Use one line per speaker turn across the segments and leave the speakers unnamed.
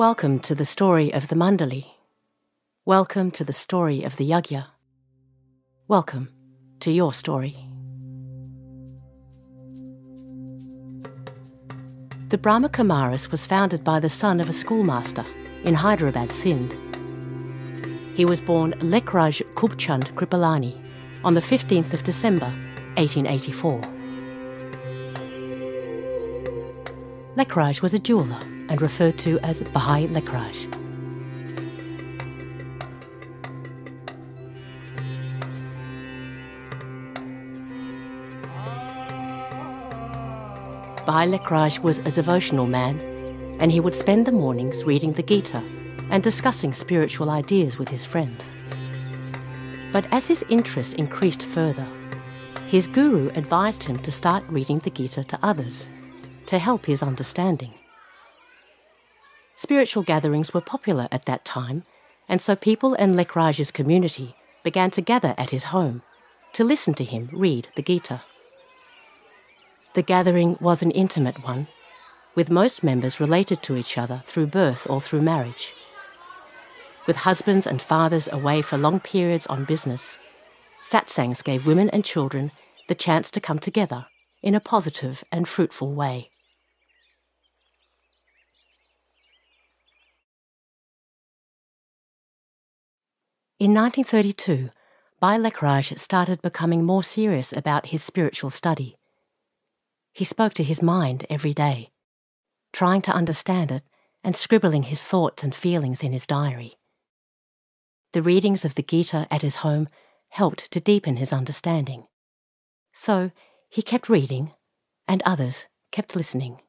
Welcome to the story of the Mandali. Welcome to the story of the Yagya. Welcome to your story. The Brahma Kumaris was founded by the son of a schoolmaster in Hyderabad, Sindh. He was born Lekhraj Khubchand Kripalani on the 15th of December 1884. Lekhraj was a jeweller and referred to as Bhai Lekhraj. Bhai Lekhraj was a devotional man, and he would spend the mornings reading the Gita and discussing spiritual ideas with his friends. But as his interest increased further, his guru advised him to start reading the Gita to others to help his understanding. Spiritual gatherings were popular at that time, and so people in Lekhraj's community began to gather at his home to listen to him read the Gita. The gathering was an intimate one, with most members related to each other through birth or through marriage. With husbands and fathers away for long periods on business, satsangs gave women and children the chance to come together in a positive and fruitful way. In 1932, Bhai Lekhraj started becoming more serious about his spiritual study. He spoke to his mind every day, trying to understand it and scribbling his thoughts and feelings in his diary. The readings of the Gita at his home helped to deepen his understanding. So he kept reading, and others kept listening.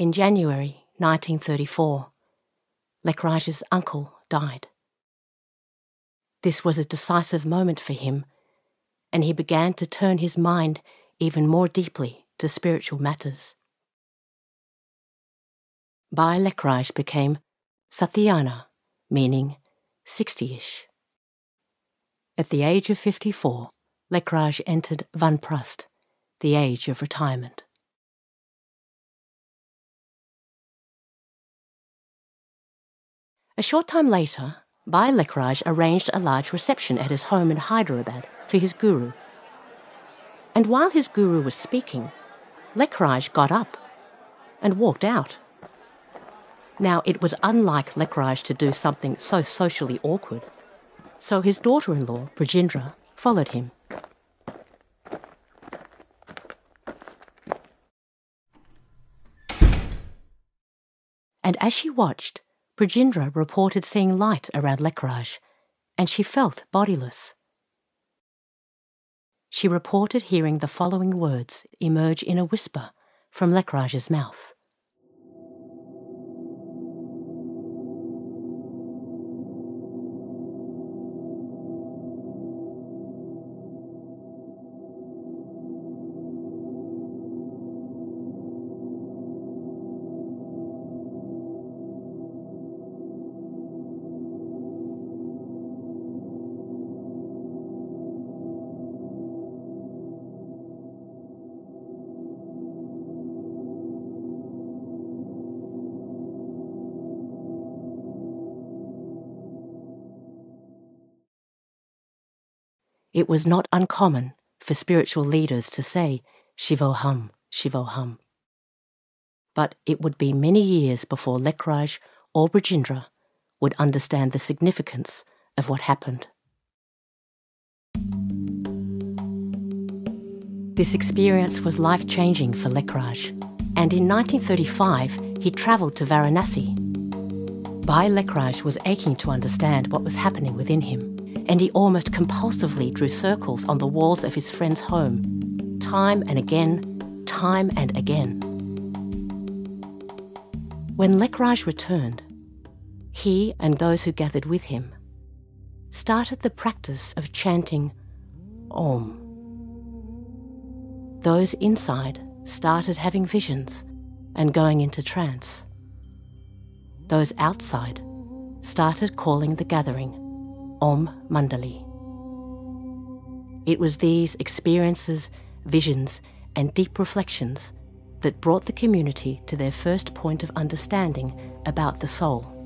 In January 1934, Lekhraj's uncle died. This was a decisive moment for him, and he began to turn his mind even more deeply to spiritual matters. Bhai Lekhraj became Satyana, meaning 60 ish. At the age of 54, Lekhraj entered Vanprasth, the age of retirement. A short time later, Bhai Lekhraj arranged a large reception at his home in Hyderabad for his guru. And while his guru was speaking, Lekhraj got up and walked out. Now, it was unlike Lekhraj to do something so socially awkward, so his daughter in law, Brajendra, followed him. And as she watched, Brajendra reported seeing light around Lekhraj, and she felt bodiless. She reported hearing the following words emerge in a whisper from Lekhraj's mouth. It was not uncommon for spiritual leaders to say, Shivoham, Shivoham. But it would be many years before Lekhraj or Brajendra would understand the significance of what happened. This experience was life changing for Lekhraj, and in 1935 he travelled to Varanasi. Bhai Lekhraj was aching to understand what was happening within him and he almost compulsively drew circles on the walls of his friend's home, time and again, time and again. When Lekhraj returned, he and those who gathered with him started the practice of chanting Om. Those inside started having visions and going into trance. Those outside started calling the gathering Om Mandali. It was these experiences, visions, and deep reflections that brought the community to their first point of understanding about the soul.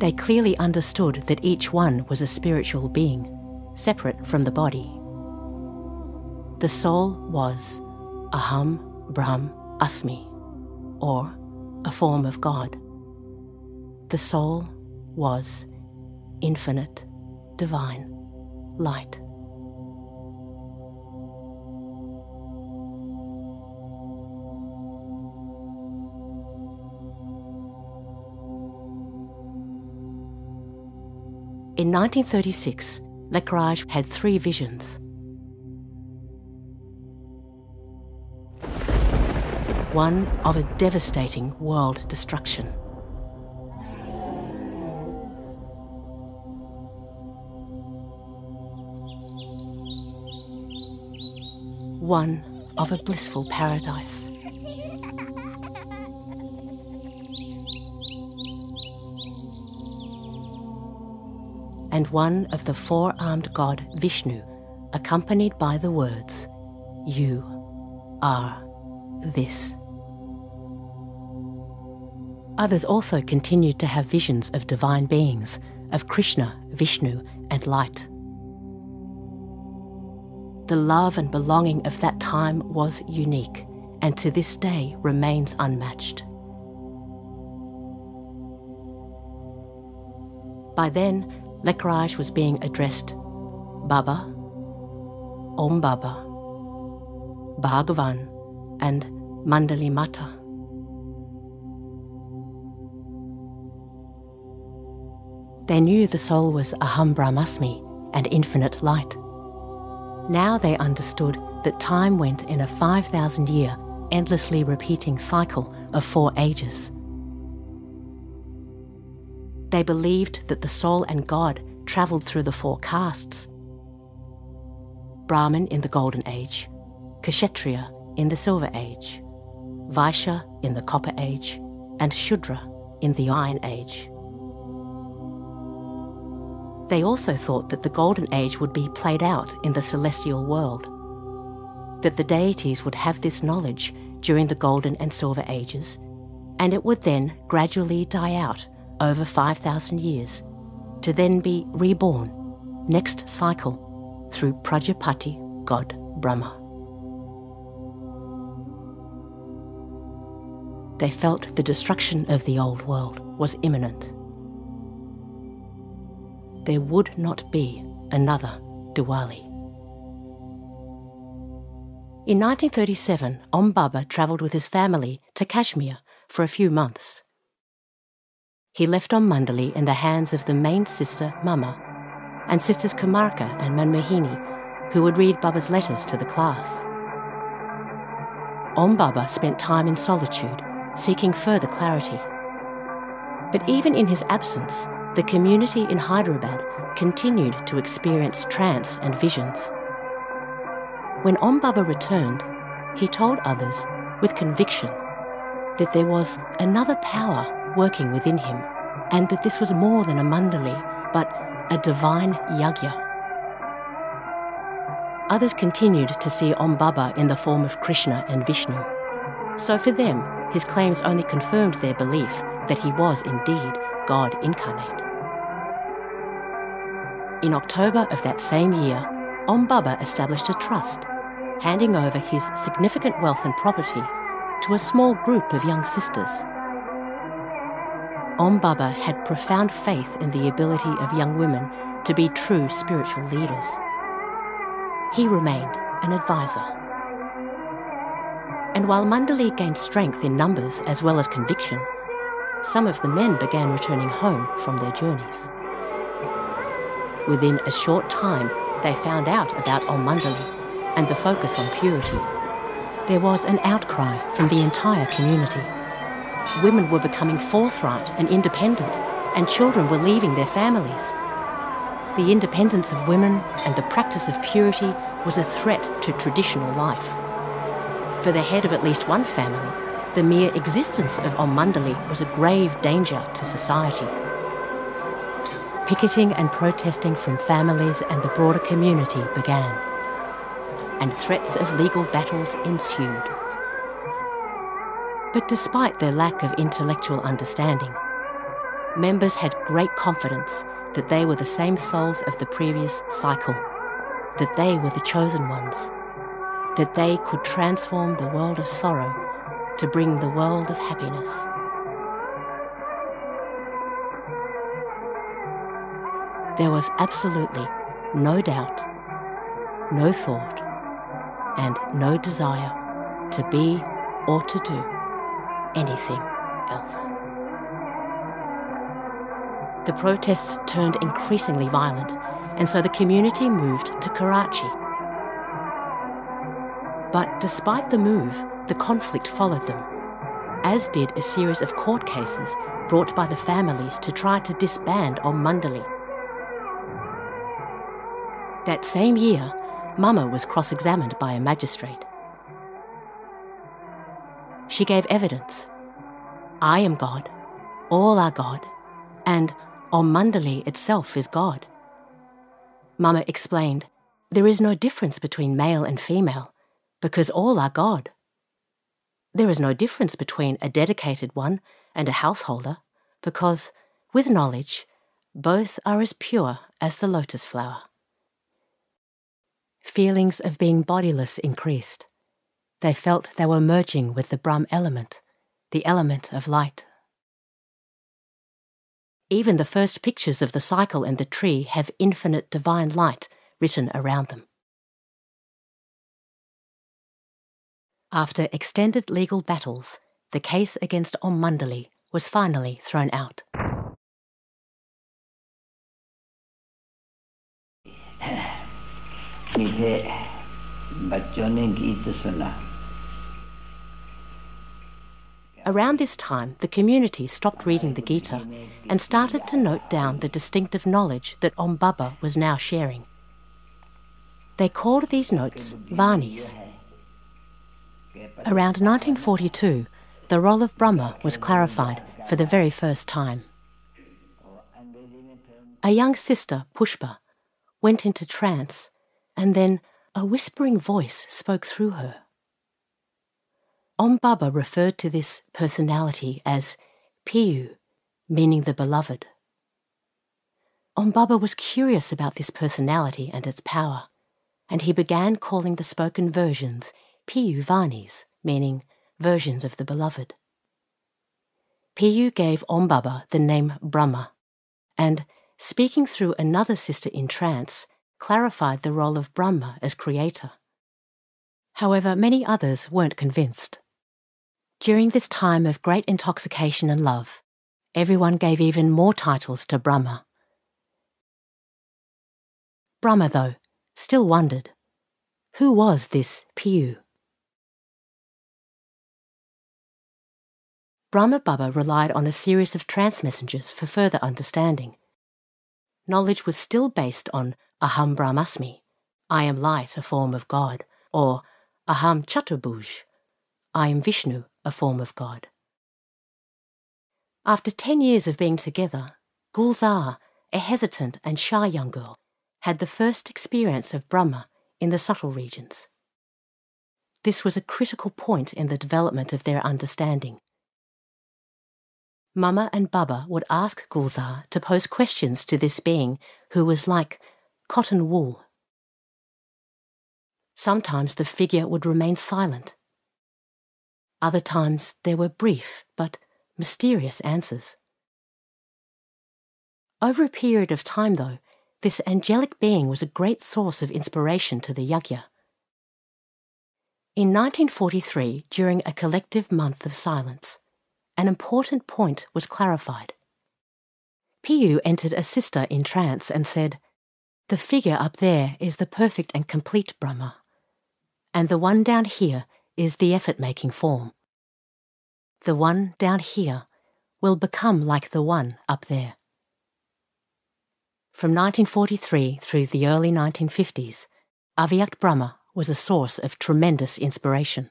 They clearly understood that each one was a spiritual being, separate from the body. The soul was Aham Brahm Asmi, or a form of God. The soul was infinite, divine light. In 1936, Lekhraj had three visions. One of a devastating world destruction. One of a blissful paradise. and one of the four armed god Vishnu, accompanied by the words, You are this. Others also continued to have visions of divine beings, of Krishna, Vishnu, and light. The love and belonging of that time was unique and to this day remains unmatched. By then, Lekhraj was being addressed Baba, Om Baba, Bhagavan, and Mandali Mata. They knew the soul was Aham Brahmasmi and infinite light. Now they understood that time went in a 5,000 year, endlessly repeating cycle of four ages. They believed that the soul and God travelled through the four castes Brahmin in the Golden Age, Kshatriya in the Silver Age, Vaishya in the Copper Age, and Shudra in the Iron Age. They also thought that the Golden Age would be played out in the celestial world, that the deities would have this knowledge during the Golden and Silver Ages, and it would then gradually die out over 5,000 years, to then be reborn, next cycle, through Prajapati god Brahma. They felt the destruction of the old world was imminent. There would not be another Diwali. In 1937, Om Baba travelled with his family to Kashmir for a few months he left Om Mandali in the hands of the main sister, Mama, and sisters Kumarka and Manmohini, who would read Baba's letters to the class. Om Baba spent time in solitude, seeking further clarity. But even in his absence, the community in Hyderabad continued to experience trance and visions. When Om Baba returned, he told others with conviction that there was another power working within him, and that this was more than a mandali, but a divine yagya. Others continued to see Om Baba in the form of Krishna and Vishnu. So for them, his claims only confirmed their belief that he was indeed God incarnate. In October of that same year, Om Baba established a trust, handing over his significant wealth and property to a small group of young sisters Om Baba had profound faith in the ability of young women to be true spiritual leaders. He remained an advisor. And while Mandali gained strength in numbers as well as conviction, some of the men began returning home from their journeys. Within a short time, they found out about Om Mandali and the focus on purity. There was an outcry from the entire community women were becoming forthright and independent, and children were leaving their families. The independence of women and the practice of purity was a threat to traditional life. For the head of at least one family, the mere existence of Om Mandali was a grave danger to society. Picketing and protesting from families and the broader community began, and threats of legal battles ensued. But despite their lack of intellectual understanding, members had great confidence that they were the same souls of the previous cycle, that they were the chosen ones, that they could transform the world of sorrow to bring the world of happiness. There was absolutely no doubt, no thought, and no desire to be or to do anything else. The protests turned increasingly violent, and so the community moved to Karachi. But despite the move, the conflict followed them, as did a series of court cases brought by the families to try to disband Om Mandali. That same year, Mama was cross examined by a magistrate. She gave evidence I am God, all are God, and Om Mandali itself is God. Mama explained there is no difference between male and female because all are God. There is no difference between a dedicated one and a householder because, with knowledge, both are as pure as the lotus flower. Feelings of being bodiless increased. They felt they were merging with the Brahm element, the element of light. Even the first pictures of the cycle and the tree have infinite divine light written around them. After extended legal battles, the case against Om Mandali was finally thrown out.
मीठे बच्चों ने गीत सुना
Around this time, the community stopped reading the Gita and started to note down the distinctive knowledge that Om Baba was now sharing. They called these notes Vanis. Around 1942, the role of Brahma was clarified for the very first time. A young sister, Pushpa, went into trance and then a whispering voice spoke through her. Om Baba referred to this personality as Piyu, meaning the beloved. Om Baba was curious about this personality and its power, and he began calling the spoken versions Piyu Vanis, meaning versions of the beloved. Piyu gave Om Baba the name Brahma, and, speaking through another sister in trance, clarified the role of Brahma as creator. However, many others weren't convinced. During this time of great intoxication and love, everyone gave even more titles to Brahma. Brahma, though, still wondered who was this Piyu? Brahma Baba relied on a series of trance messengers for further understanding. Knowledge was still based on Aham Brahmasmi, I am light, a form of God, or Aham Chaturbhuj, I am Vishnu, a form of God. After ten years of being together, Gulzar, a hesitant and shy young girl, had the first experience of Brahma in the subtle regions. This was a critical point in the development of their understanding. Mama and Baba would ask Gulzar to pose questions to this being who was like cotton wool. Sometimes the figure would remain silent. Other times there were brief but mysterious answers. Over a period of time, though, this angelic being was a great source of inspiration to the Yagya. In 1943, during a collective month of silence, an important point was clarified. Piyu entered a sister in trance and said, the figure up there is the perfect and complete Brahma, and the one down here is the effort making form. The one down here will become like the one up there. From 1943 through the early 1950s, Avyakt Brahma was a source of tremendous inspiration.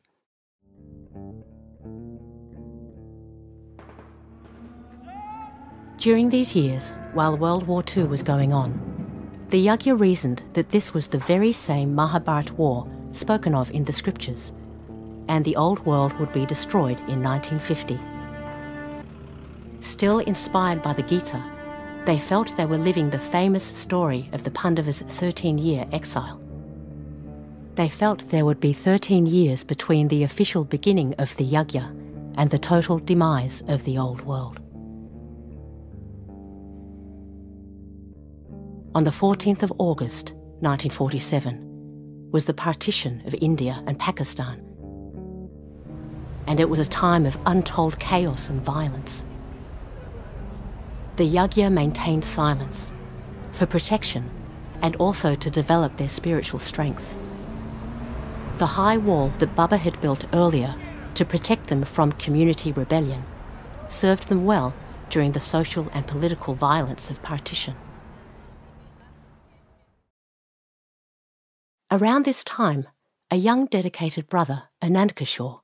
During these years, while World War II was going on, the Yagya reasoned that this was the very same Mahabharat war spoken of in the scriptures, and the old world would be destroyed in 1950. Still inspired by the Gita, they felt they were living the famous story of the Pandavas' 13 year exile. They felt there would be 13 years between the official beginning of the Yagya and the total demise of the old world. On the 14th of August 1947 was the partition of India and Pakistan. And it was a time of untold chaos and violence. The Yagya maintained silence for protection and also to develop their spiritual strength. The high wall that Baba had built earlier to protect them from community rebellion served them well during the social and political violence of partition. Around this time, a young dedicated brother, Anandkishore,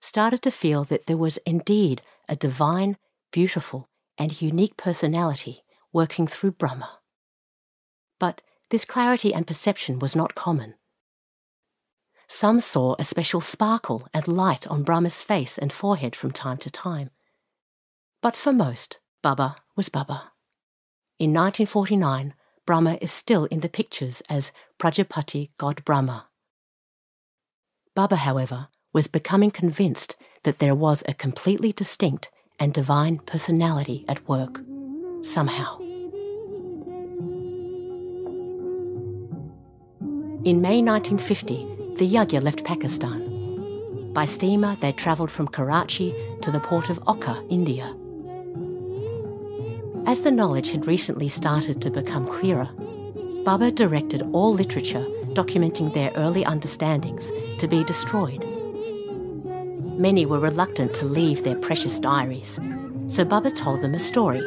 started to feel that there was indeed a divine, beautiful, and unique personality working through Brahma. But this clarity and perception was not common. Some saw a special sparkle and light on Brahma's face and forehead from time to time. But for most, Baba was Baba. In 1949, Brahma is still in the pictures as Prajapati god Brahma. Baba, however, was becoming convinced that there was a completely distinct and divine personality at work, somehow. In May 1950, the Yagya left Pakistan. By steamer, they travelled from Karachi to the port of Okha, India. As the knowledge had recently started to become clearer, Baba directed all literature documenting their early understandings to be destroyed Many were reluctant to leave their precious diaries, so Baba told them a story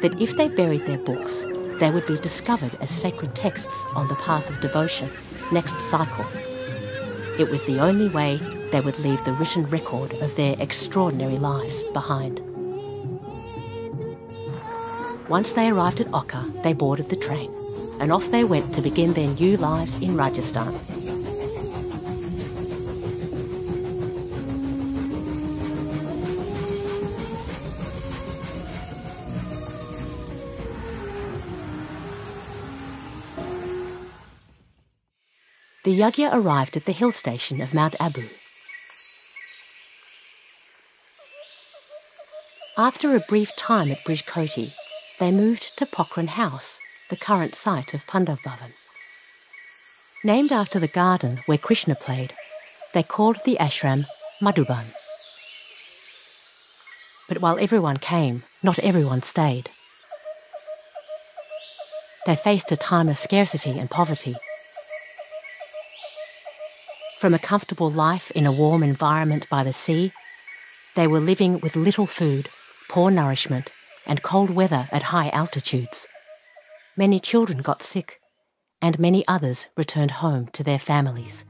that if they buried their books, they would be discovered as sacred texts on the path of devotion next cycle. It was the only way they would leave the written record of their extraordinary lives behind. Once they arrived at Okha, they boarded the train, and off they went to begin their new lives in Rajasthan. the Yagya arrived at the hill station of Mount Abu. After a brief time at Brijkoti, they moved to Pokhran House, the current site of Pandav Bhavan. Named after the garden where Krishna played, they called the ashram Madhuban. But while everyone came, not everyone stayed. They faced a time of scarcity and poverty from a comfortable life in a warm environment by the sea, they were living with little food, poor nourishment, and cold weather at high altitudes. Many children got sick, and many others returned home to their families.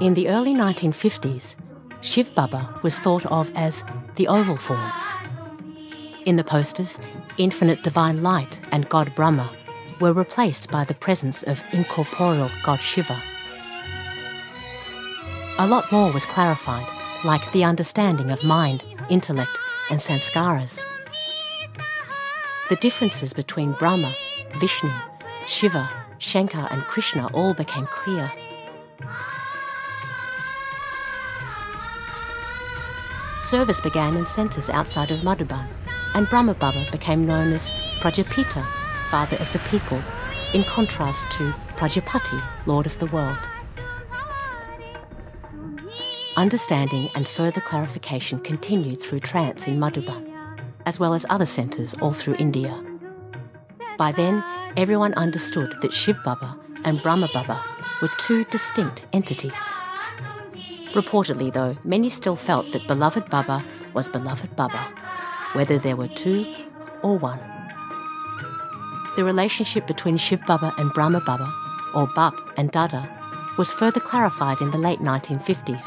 In the early 1950s, Shiv Baba was thought of as the oval form. In the posters, infinite divine light and God Brahma were replaced by the presence of incorporeal God Shiva. A lot more was clarified, like the understanding of mind, intellect, and sanskaras. The differences between Brahma, Vishnu, Shiva, Shankar, and Krishna all became clear. Service began in centres outside of Madhuban, and Brahma Baba became known as Prajapita, father of the people, in contrast to Prajapati, lord of the world. Understanding and further clarification continued through trance in Madhuban, as well as other centres all through India. By then, everyone understood that Shiv Baba and Brahma Baba were two distinct entities. Reportedly, though, many still felt that beloved Baba was beloved Baba, whether there were two or one. The relationship between Shiv Baba and Brahma Baba, or Bap and Dada, was further clarified in the late 1950s.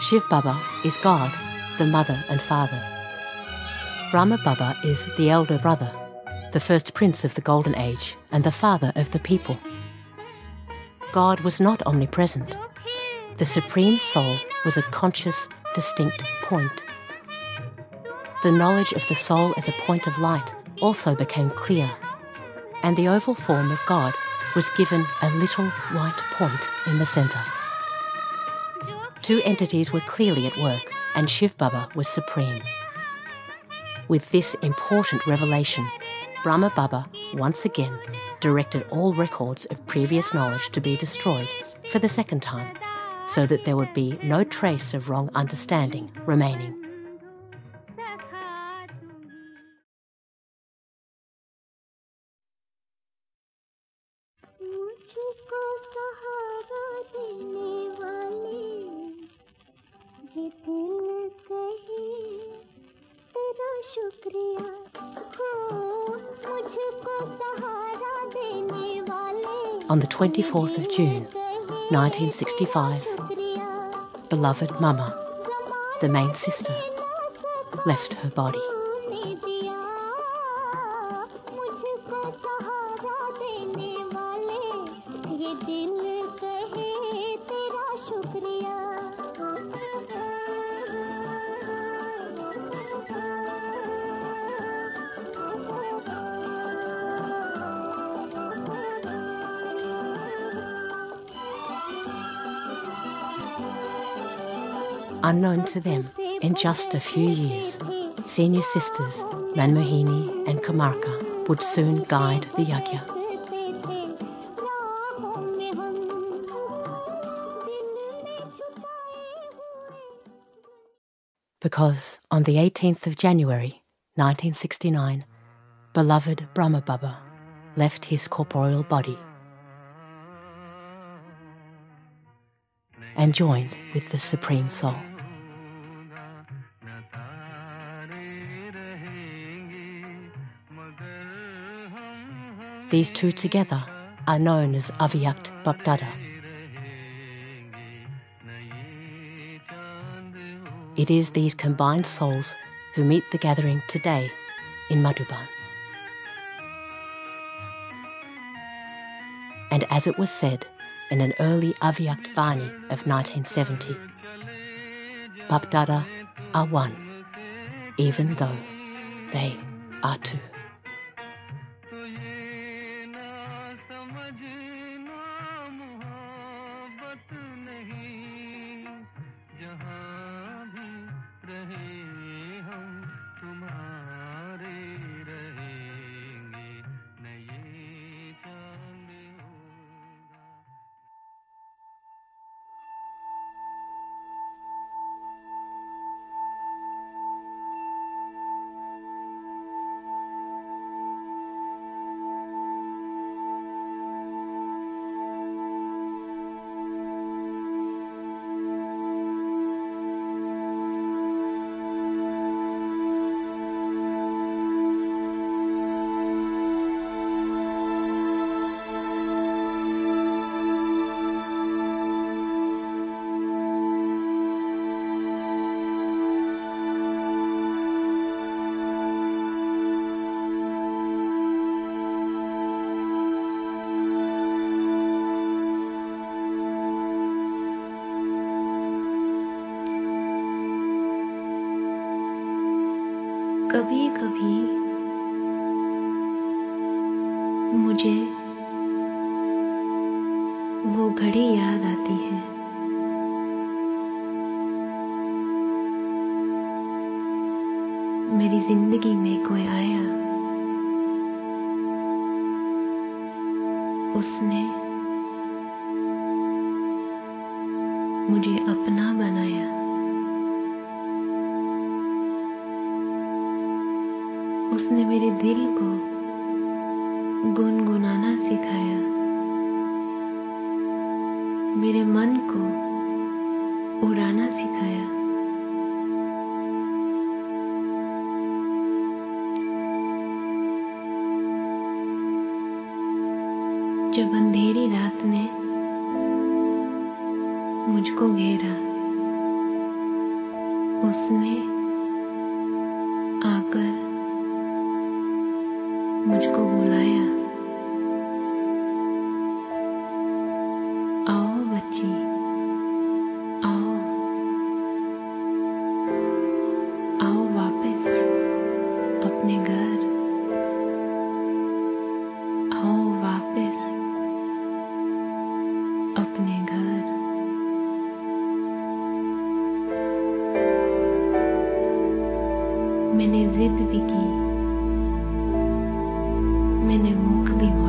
Shiv Baba is God, the mother and father. Brahma Baba is the elder brother, the first prince of the Golden Age and the father of the people. God was not omnipresent. The Supreme Soul was a conscious, distinct point. The knowledge of the soul as a point of light also became clear, and the oval form of God was given a little white point in the centre. Two entities were clearly at work, and Shiv Baba was supreme. With this important revelation, Brahma Baba once again directed all records of previous knowledge to be destroyed for the second time, so that there would be no trace of wrong understanding remaining. On the 24th of June, 1965, beloved Mama, the main sister, left her body. Unknown to them, in just a few years, senior sisters Manmohini and Kumarka would soon guide the yagya. Because on the 18th of January 1969, beloved Brahma Baba left his corporeal body and joined with the Supreme Soul. These two together are known as Avyakt Bapdada. It is these combined souls who meet the gathering today in Madhuban. And as it was said in an early Avyakt Vani of 1970, Bapdada are one, even though they are two.
मुझे अपना बनाया। उसने मेरे दिल को गुनगुनाना सिखाया। मेरे मन को उड़ाना सिखाया। जब अंधेरी रात ने मुझको घेरा। उसने आकर मुझको बुलाया। मैंने जिद भी की। मैंने मुख भी